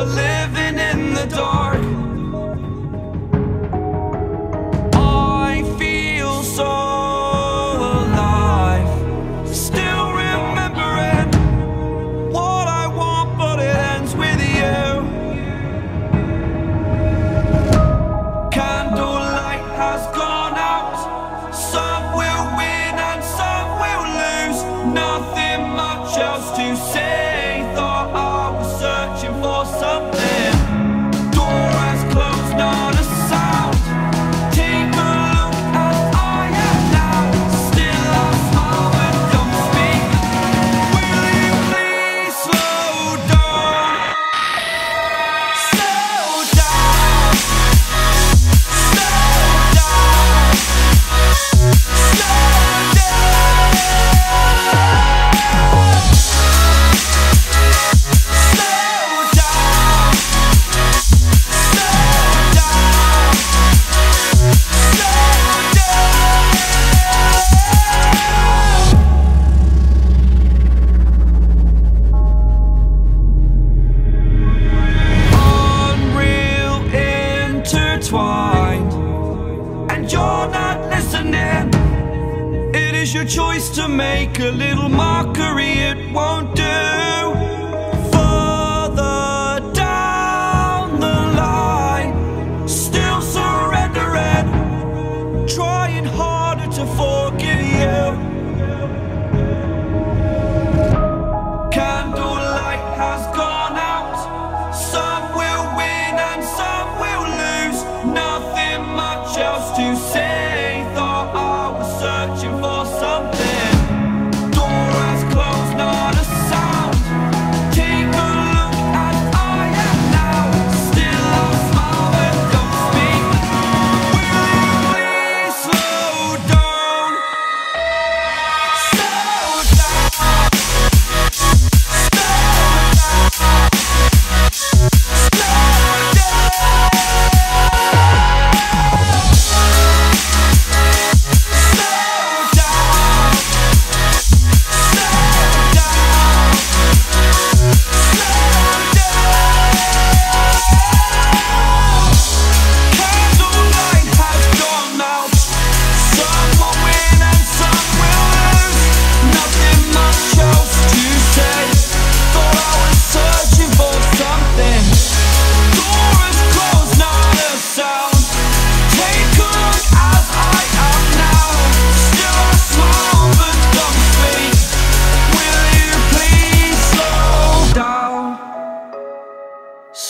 a living in the dark. I feel so alive. Still remembering What I want but it ends with you. Candlelight has gone out. Some will win and some will lose. Nothing much else to say Thought I is your choice to make A little mockery. It won't do. Further down the line Still surrendering Trying harder to forgive you. Candlelight has gone out. Some will win and some will lose. Nothing much else to say